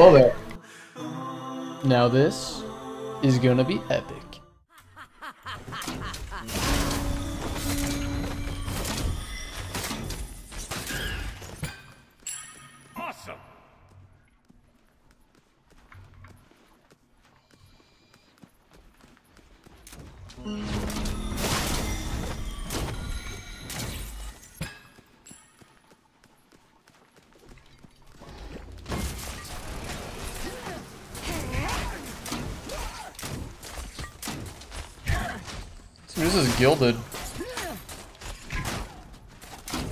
Hello there. Now this is gonna be epic. So this is gilded.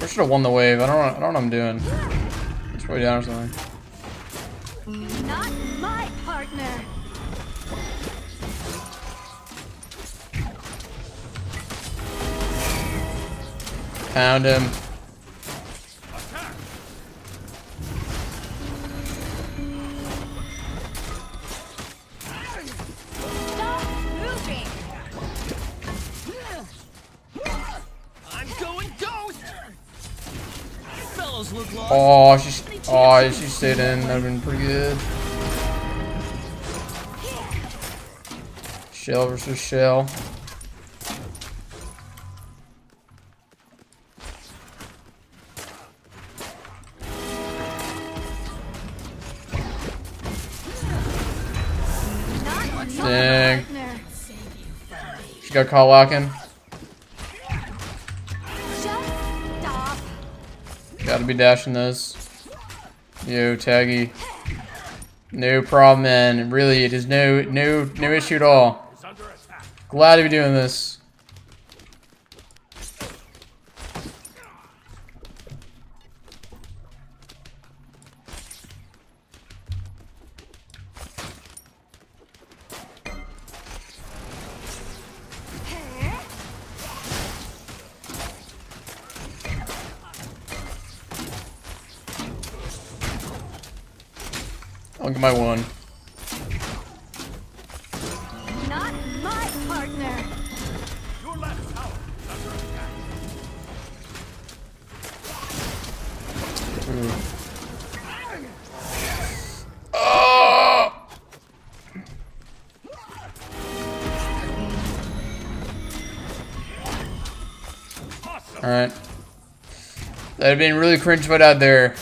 I should have won the wave. I don't know. I don't know what I'm doing. It's probably down or something. Not my partner. Pound him. Oh, she. Oh, she stayed in. That'd been pretty good. Shell versus shell. Dang. She got caught locking. Be dashing this. Yo, Taggy. No problem, man. Really, it is no no no issue at all. Glad to be doing this. I'll get my one. Not my partner. Your left tower under attack. Oh! Awesome. Alright. That'd been really cringe if I died there.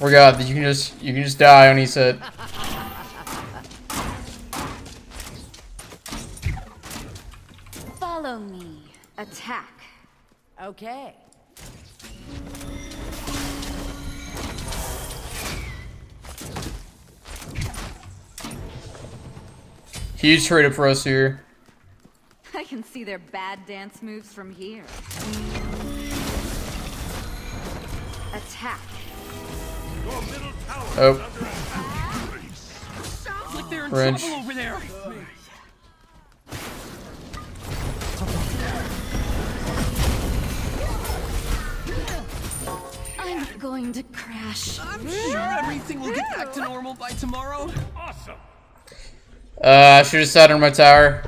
I forgot that you can just you can just die on each set. Follow me. Attack. Okay. Huge trade up for us here. I can see their bad dance moves from here. Attack. Oh. under like they're in French. trouble over there. I'm going to crash. I'm sure everything will get back to normal by tomorrow. Awesome. Uh, I should have sat on my tower.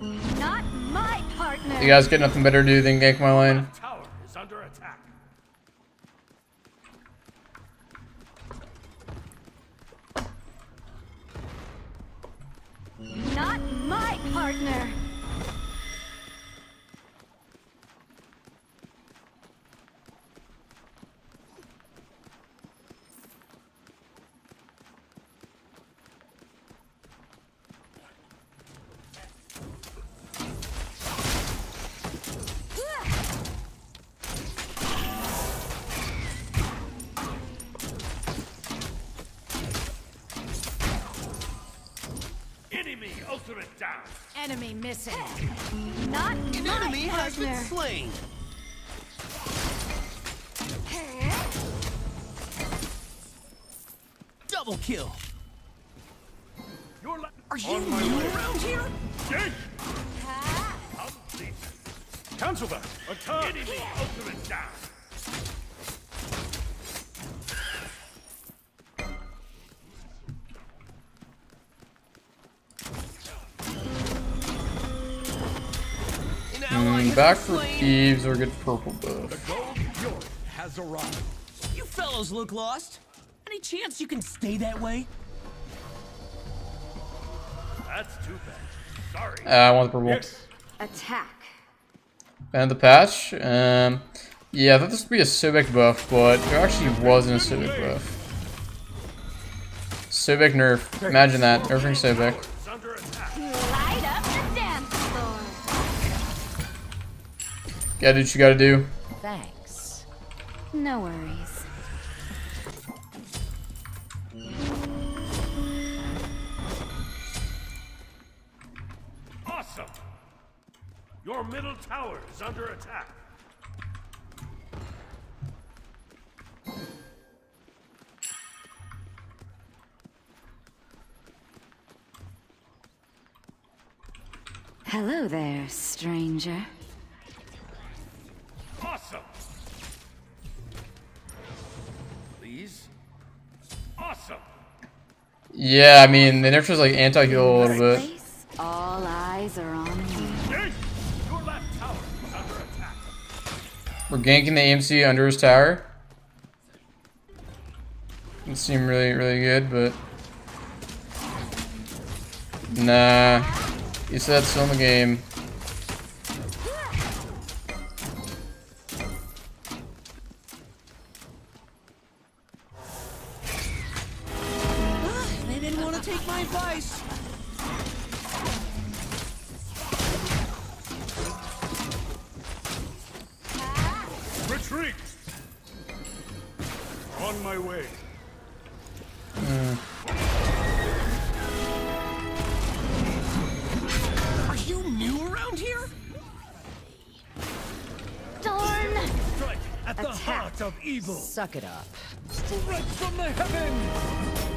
Not my partner. You guys get nothing better to do than gank my lane. Partner. Enemy ultimate down. Enemy missing. Not An my enemy has been slain. Double kill. Your left. Are you new way. around here? Gank. Complete. Cancel that. Attack. Enemy ultimate down. Back for slain. thieves or get purple buff. Gold has has arrived. You fellows look lost. Any chance you can stay that way? That's too bad. Sorry. Uh, I want the purple. Yes. Attack. And the patch. Um, yeah, I thought this would be a Sobek buff, but there actually wasn't a Sobek buff. Sobek nerf. Imagine that. Nerfing Sobek. Gotta do what you gotta do. Thanks. No worries. Awesome. Your middle tower is under attack. Hello there, stranger. Awesome. Yeah, I mean, the nerfed us like anti-heal a little bit. All eyes are on. Your left tower is under attack. We're ganking the AMC under his tower. It seemed really, really good, but... Nah. He said still in the game. Take my advice. Retreat. On my way. Hmm. Are you new around here? Darn! Strike at the heart of evil. Suck it up. Strike from the heavens.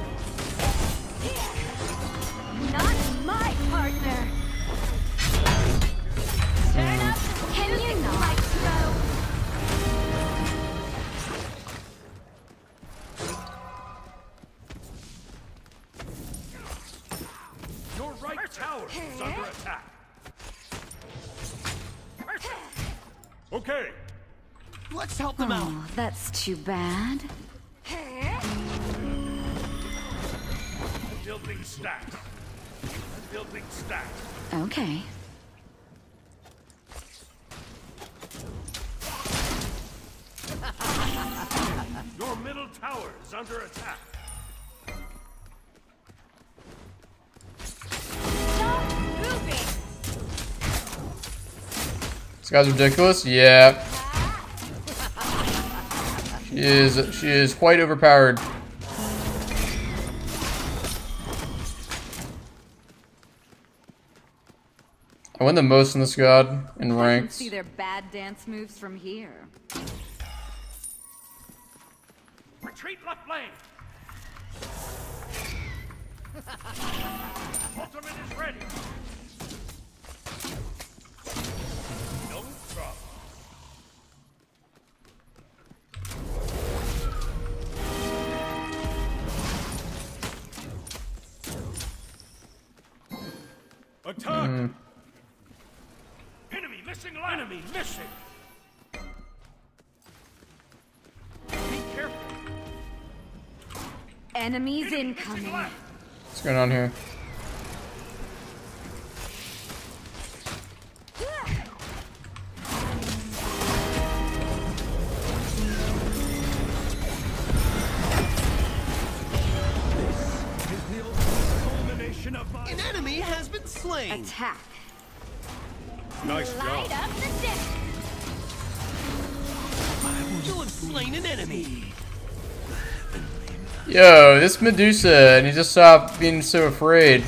Not my partner! Turn up! Can you not? Your right tower is under attack. Okay. Let's help them out. Oh, that's too bad. Building stacks. Building stacks. Okay. Your middle tower is under attack. Stop moving! This guy's ridiculous? Yeah. She is, she is quite overpowered. I win the most in this god in I can ranks. see their bad dance moves from here. Retreat left lane. Ultimate is ready. No problem. Attack! Enemy missing line. Enemy missing. Be careful. Enemies Enemy incoming. What's going on here? is the ultimate culmination of my An enemy has been slain. Attack. nice Yo, this Medusa, and he just stopped being so afraid.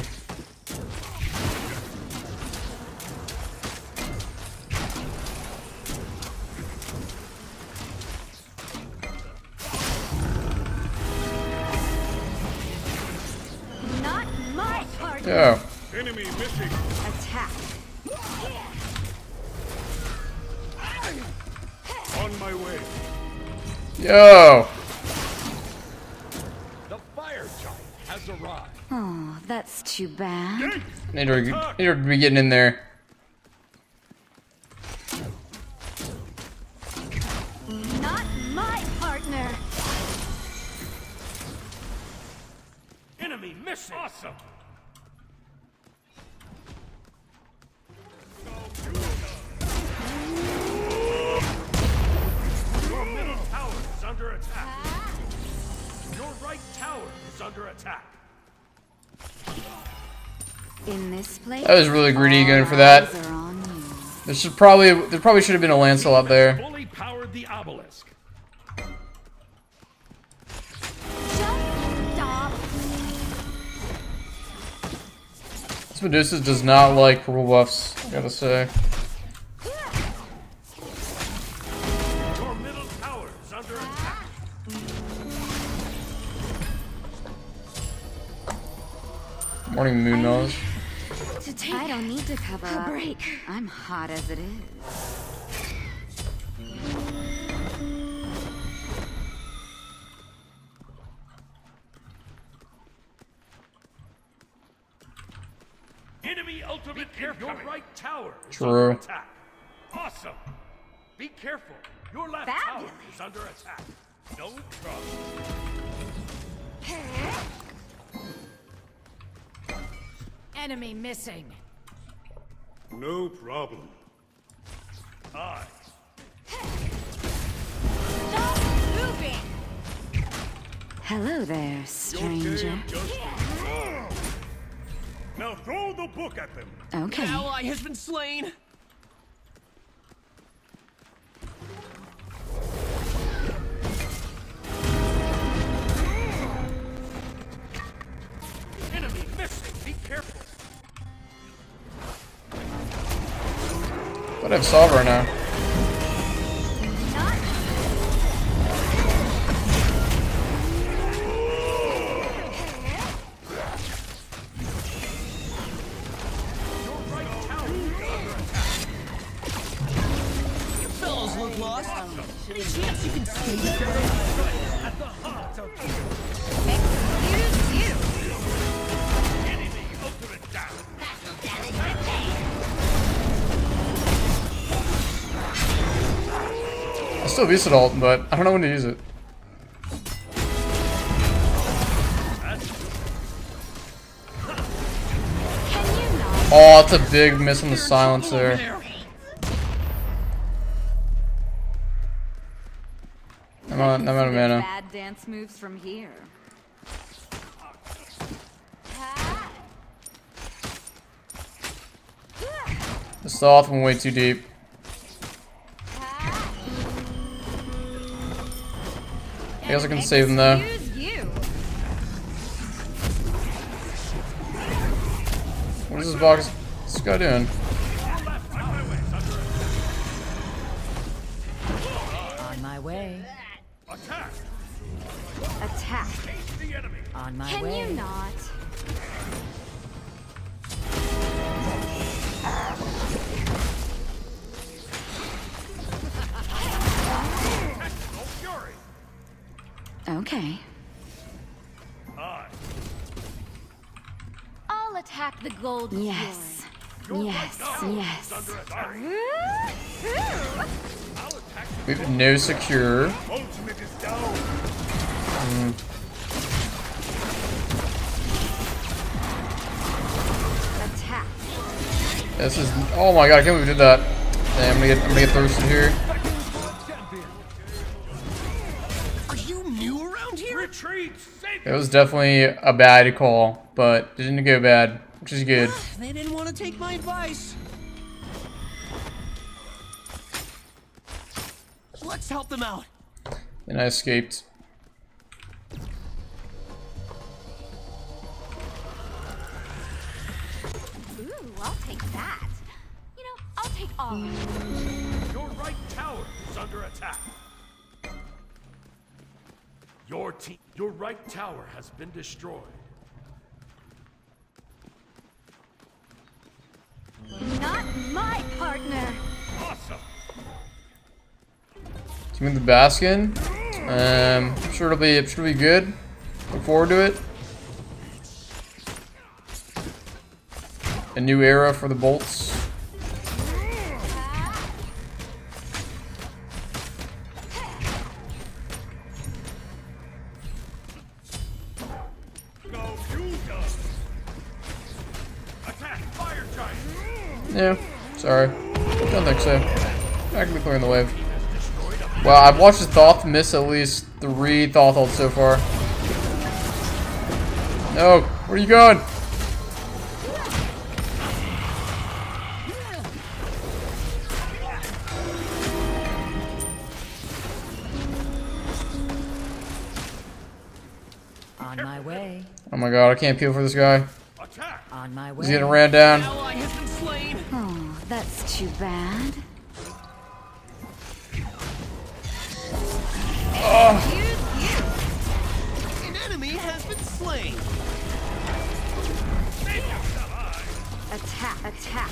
fire giant has arrived. Oh, that's too bad. Need to, need to be getting in there. Not my partner. Enemy missing. Awesome. Is under attack. In this place. That was really greedy going for that. eyes are on you. There should probably there probably should have been a Lancelot there. Fully powered the obelisk. This Medusa does not like purple buffs, I gotta say. Morning moon nose. To take I don't need to cover a up. break. I'm hot as it is. Enemy ultimate air Your right tower is True. under attack. Awesome. Be careful. Your left tower is under attack. No trouble. Enemy missing. No problem. Aye. Moving. Hello there, stranger. game just begun. Now throw the book at them. Okay. Ally has been slain. Enemy missing. I have Solver now. Lost. Any chance you can still Beast ult, but I don't know when to use it. Oh, it's a big miss on the silencer. there? I'm out, I'm out of mana. Bad dance moves from here. The Sloth went way too deep. I guess I can save him though. What is this box? What's this guy doing? On my way. Attack. Attack. Face the enemy. On my Can way. you not? Gold. Yes. Yes. Yes. is under attack. I'll attack We have no secure. Ultimate is down. Attack. This is. Oh my god! I can't believe we did that. Damn, I'm gonna get. I'm gonna get thirsted here. Are you new around here? Retreat. It was definitely a bad call, but it didn't go bad, which is good. Ah, they didn't want to take my advice. Let's help them out. And I escaped. Ooh, I'll take that. You know, I'll take all. Your right tower is under attack. Your team, your right tower has been destroyed. Not my partner. Awesome. Team with the Baskin. Um, I'm sure it'll be. It should be good. Look forward to it. A new era for the bolts. Uh, I've watched the Thoth miss at least three Thoth ults so far. No, where are you going? On my way. Oh my god, I can't peel for this guy. Attack! On my way. He's getting ran down. Ally has been slain. Oh, that's too bad. An enemy has been slain. Attack, attack.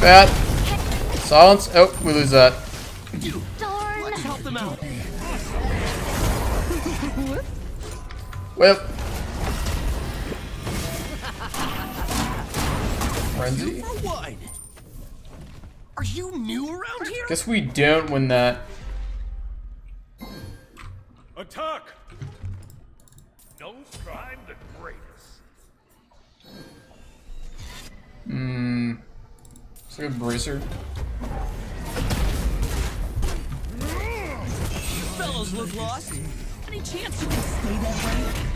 Bat. Silence. Oh, we lose that. Darn. Let's help them out. Whip. Frenzy. Are you new around here? Guess we don't win that. Attack! No crime the greatest. Hmm. It's like a bracer. Fellows look lost. Any chance you can stay that way?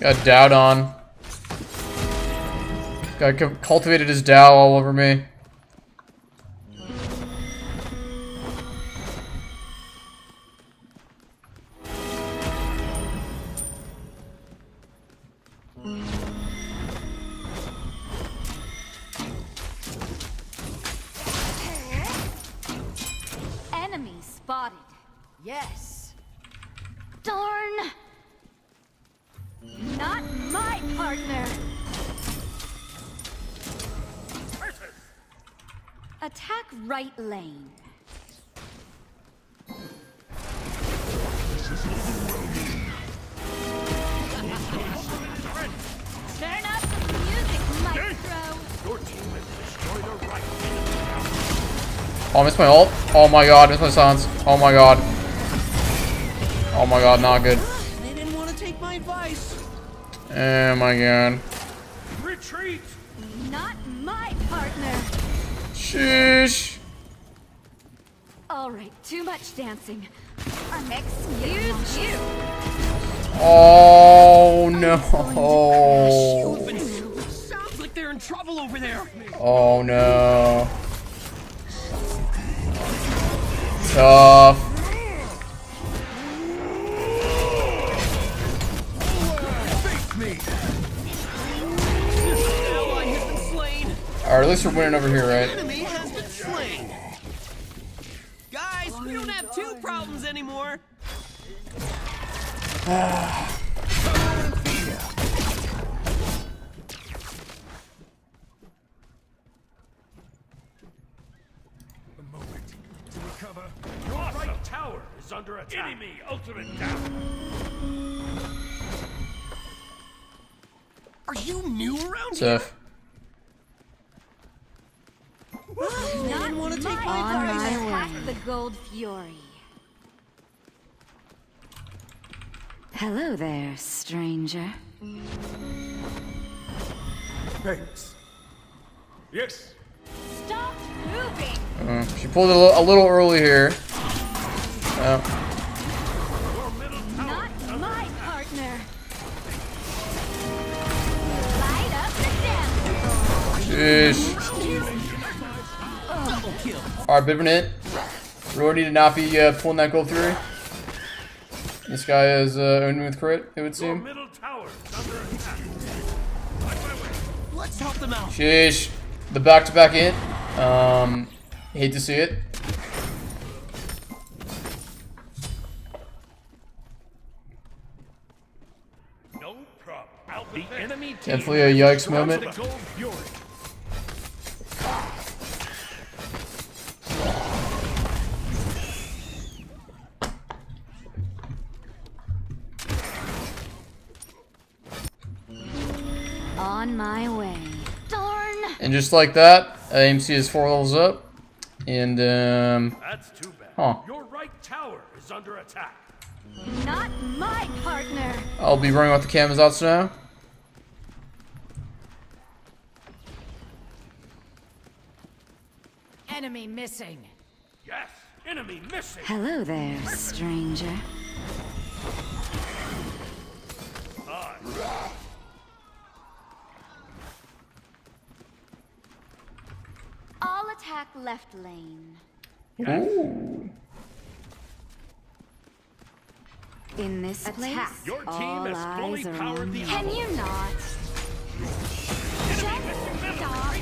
Got doubt on. Got cultivated his Dow all over me. Attack right lane. Turn up the music, Maestro. Your team has destroyed a right. Oh, I missed my ult. Oh my god, missed my silence. Oh my god. Oh my god, not good. They didn't want to take my advice. Oh my god. Sheesh. All right, too much dancing. Excuse you. Oh no. Sounds like they're in trouble over there. Oh no. Tough. Ally has. Alright, at least we're winning over here, right? We don't have two problems anymore. The moment to recover. Your right tower is under attack. Enemy ultimate down. Are you new around here? Gold Fury. Hello there, stranger. Thanks. Yes. Stop moving. Uh, she pulled a little, a little early here. Oh. Your middle tower. Not my partner. Light up the dance Double kill. Alright, Bibernit. Roy need to not be uh, pulling that gold fury. This guy is uh, owning with crit, it would seem. middle tower under attack. On my way. Let's help them out. Sheesh. The back-to-back in. Um, hate to see it. No problem. Out the enemy. Definitely a yikes moment. My way. Darn! And just like that, AMC is four levels up. And, um, That's too bad. Huh. Your right tower is under attack. Not my partner! I'll be running off the canvas outs now. Enemy missing. Yes, enemy missing. Hello there, stranger. All attack left lane. Ooh. In this place, Your team all has fully eyes are powered on the Can you not? Just stop.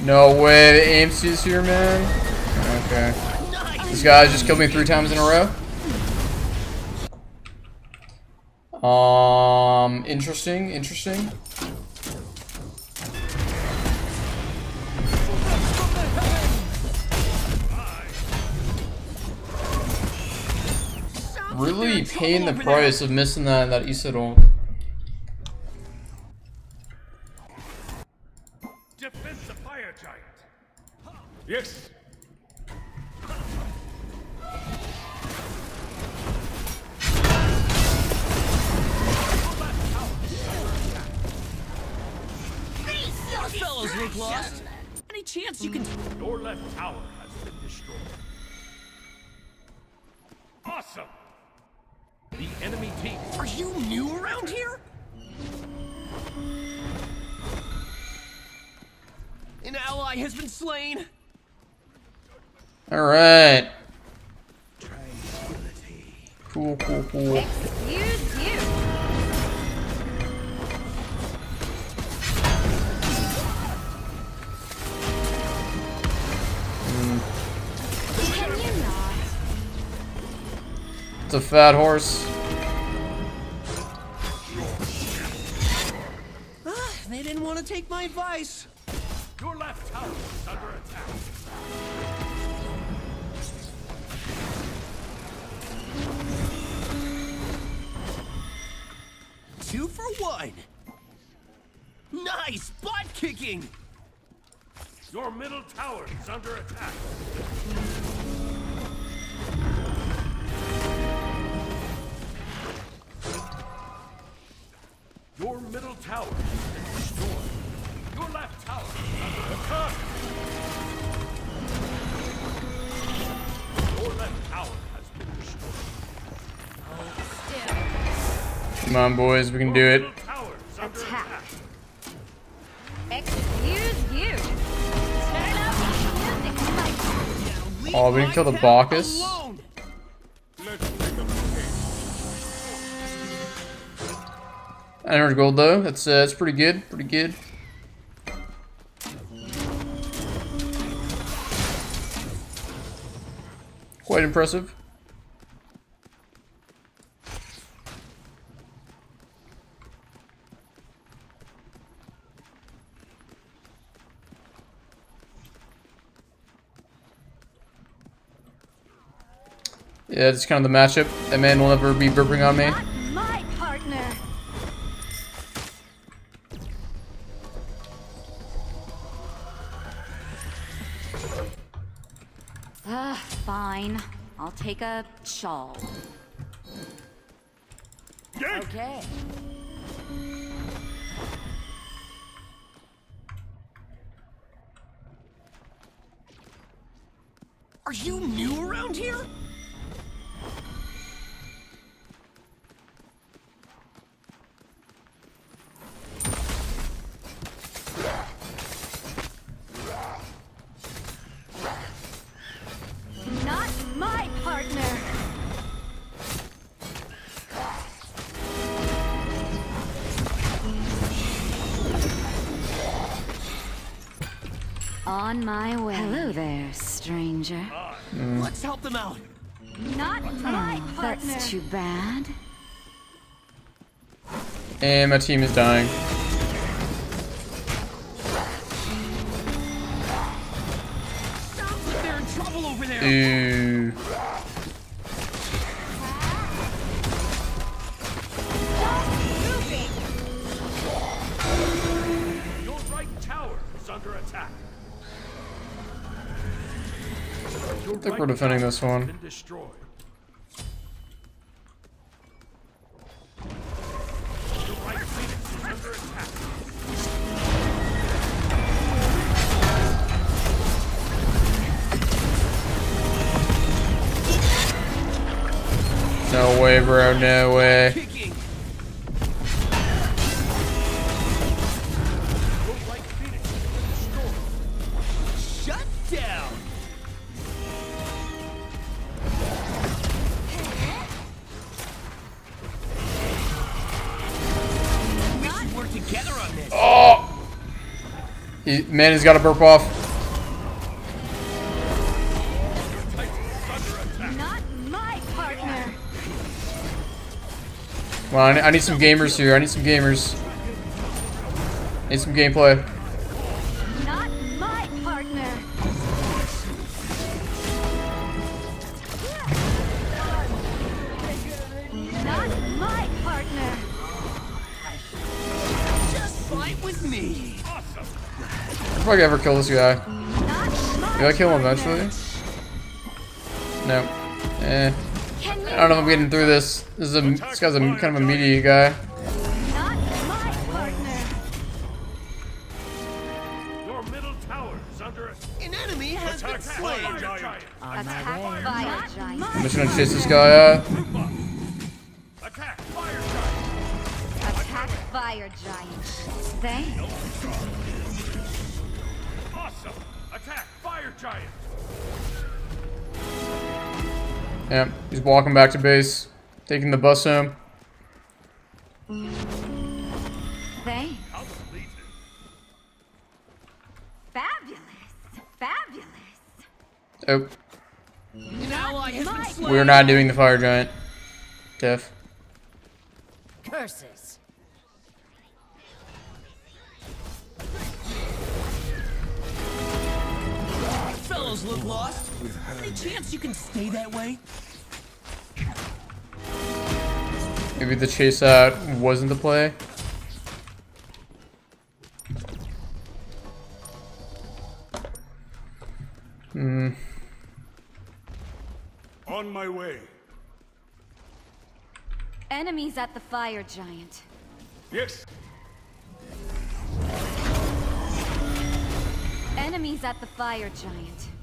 No way, the AMC is here, man. Okay. This guy just killed me three times in a row. Um, interesting, interesting. Paying the price of missing that that Isidore. Enemy team. Are you new around here? An ally has been slain. Alright. Cool, cool, cool. Excuse you. Hmm. Can? It's a fat horse. Take my advice. Your left tower is under attack. Two for one. Nice butt kicking. Your middle tower is under attack. Your middle tower is destroyed. Come on, boys, we can do it. Attack. Oh, we didn't kill the Bacchus? hundred gold though. That's uh, that's pretty good. Pretty good. Quite impressive. Yeah, that's kind of the matchup. That man will never be burping on me. My partner. Ah, fine. I'll take a shawl. Okay. Are you new around here? help them out. Not my oh, partner. That's too bad. And my team is dying. Ooh. Your right tower is under attack. Moving. think we're defending this one. Been destroyed. Your right phoenix is under attack. No way, bro. No way. Man, he's got a burp off. Not my partner. Well, I need, I need some gamers here. I need some gamers. Need some gameplay. If I could ever kill this guy. Not my Do I kill him eventually? No. Eh. I don't know if I'm getting through this. This is a this guy's a kind of a meaty guy. Not my partner. Your middle tower is under An enemy has been slain. Fire giant. On my Attack way. fire giant. I'm just gonna chase this guy out. Yep, he's walking back to base, taking the bus home. Thanks. Fabulous. Fabulous. Oh, An ally has we're not doing the fire giant. Def. Curses. Fellows look lost. Any chance you can stay that way? Maybe the chase out wasn't the play. Hmm. On my way. Enemies at the fire giant. Yes. Enemies at the fire giant.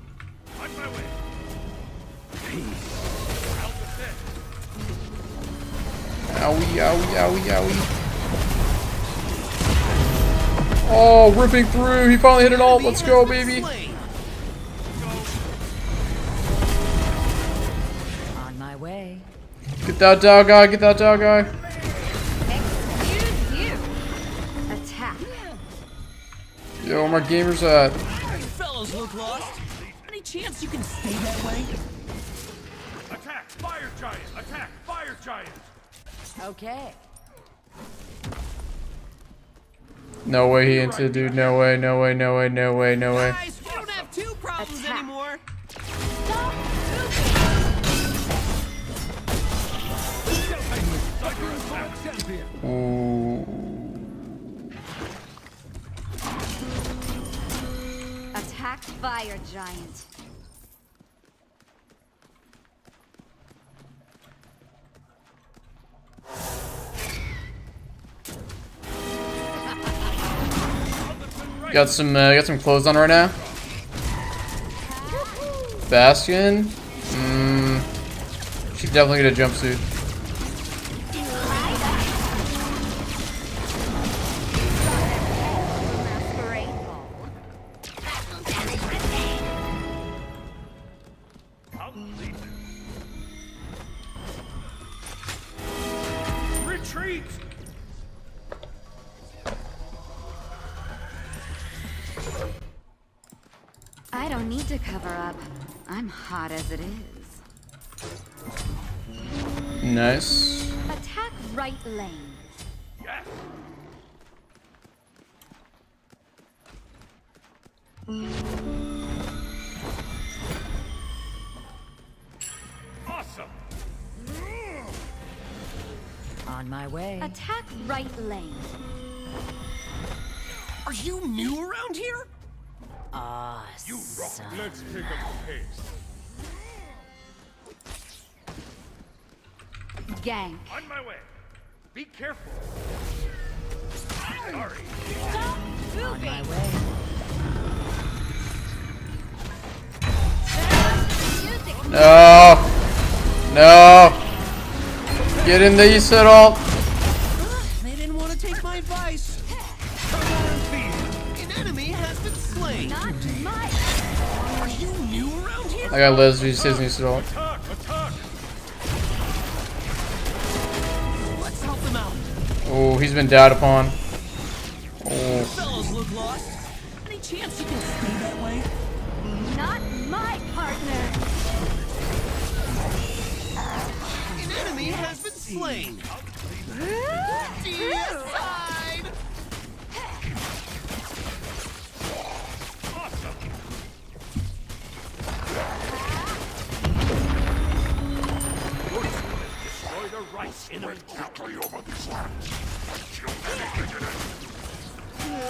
On my way. Out with it. Owie, owie, owie, owie. Oh, ripping through. He finally hit it all. Let's go, baby. On my way. Get that dog guy. Get that dog guy. Excuse you. Attack. Yo, where my gamers at? Chance you can stay that way? Attack. Fire giant. Attack. Fire giant. Okay. No way he into dude. No way, no way, no way, no way, no way. Guys, we don't have two problems Attack. anymore. Stop moving. Ooh. Attack fire giant. Got some, uh, got some clothes on right now. Bastion. Mmm. She definitely get a jumpsuit. Retreat. Need to cover up. I'm hot as it is. Nice. Attack right lane. Yes. Awesome. On my way. Attack right lane. Are you new around here? awesome. Let's pick up the pace. Gank. On my way. Be careful. Sorry. Stop moving. On my way. No! No! Get in the Easter They didn't want to take my advice! Come on, thief! An enemy has been slain. Not my. Are you new around here? I got Liz. Use his Easter ult. Attack! Attack! Let's help them out. Oh, he's been died upon. Oh, Fellows look lost. Any chance you can stay that way? Not my partner. An enemy has been slain. Destroyed a right enemy tower.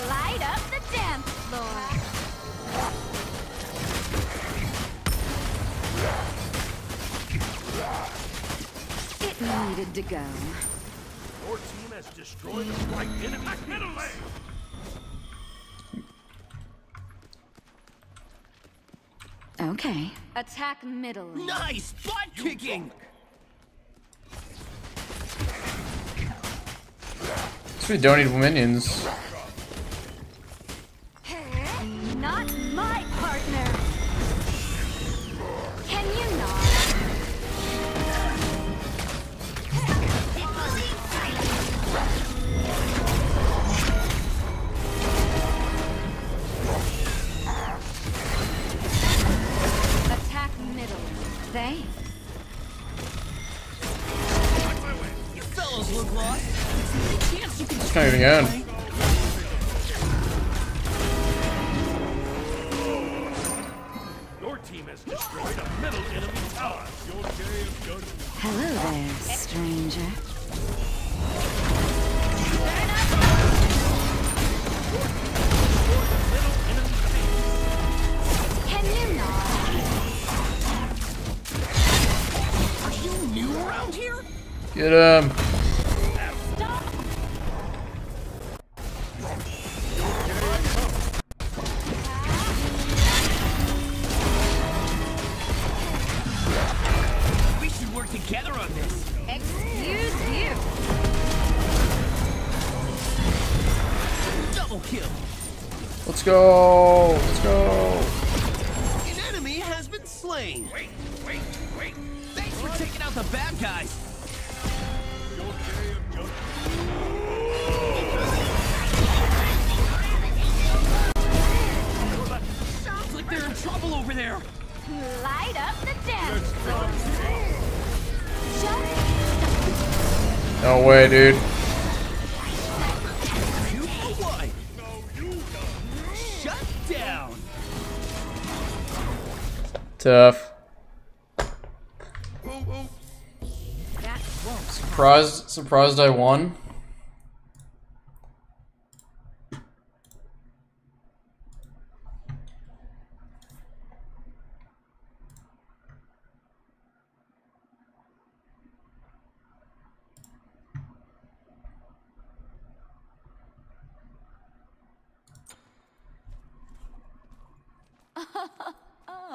Light up the dance floor. It needed to go. Your team has destroyed a right enemy middle lane. Okay. Attack middle. lane. Nice butt kicking. So we don't need minions. Not my partner. Can you not? Attack middle. Thanks. You fellows look lost. Any chance you It's not even going. Your team has destroyed a middle enemy tower. Your day of judgment. Hello there, stranger. Can you not? Are you new around here? Get him. Surprised. I won.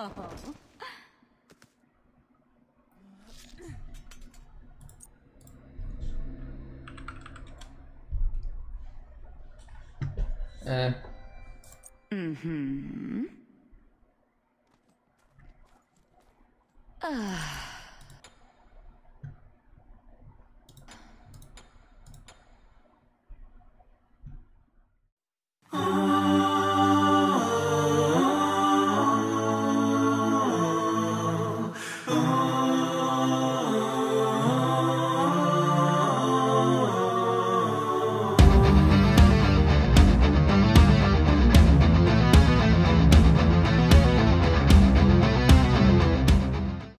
Eh. Mm-hmm.